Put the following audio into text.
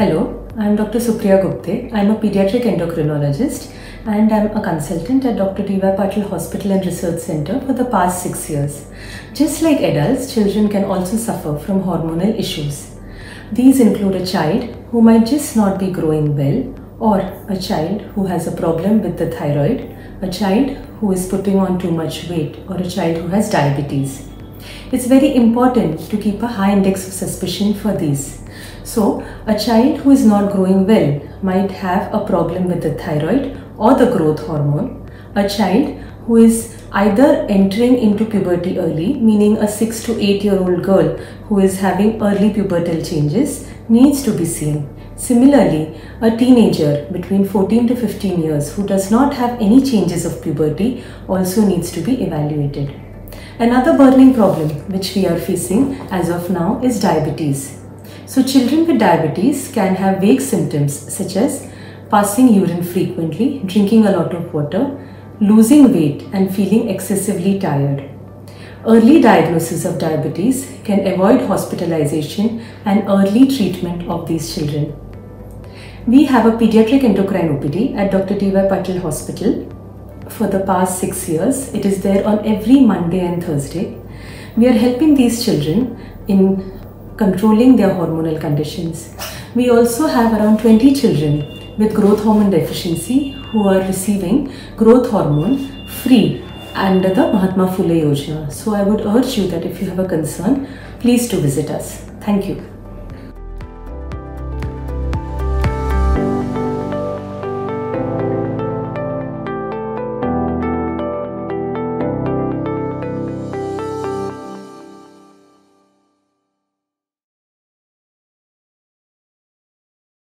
Hello, I'm Dr. Supriya Gupte. I'm a pediatric endocrinologist and I'm a consultant at Dr. D.Y. Patil Hospital and Research Center for the past six years. Just like adults, children can also suffer from hormonal issues. These include a child who might just not be growing well, or a child who has a problem with the thyroid, a child who is putting on too much weight, or a child who has diabetes. It's very important to keep a high index of suspicion for these. So, a child who is not growing well might have a problem with the thyroid or the growth hormone. A child who is either entering into puberty early, meaning a 6 to 8 year old girl who is having early pubertal changes, needs to be seen. Similarly, a teenager between 14 to 15 years who does not have any changes of puberty also needs to be evaluated. Another burning problem which we are facing as of now is diabetes. So children with diabetes can have vague symptoms such as passing urine frequently, drinking a lot of water, losing weight and feeling excessively tired. Early diagnosis of diabetes can avoid hospitalization and early treatment of these children. We have a pediatric endocrine OPD at Dr. D.Y. Patil Hospital for the past six years. It is there on every Monday and Thursday. We are helping these children in controlling their hormonal conditions. We also have around 20 children with growth hormone deficiency who are receiving growth hormone free under the Mahatma Phule Yojana. So I would urge you that if you have a concern, please do visit us. Thank you.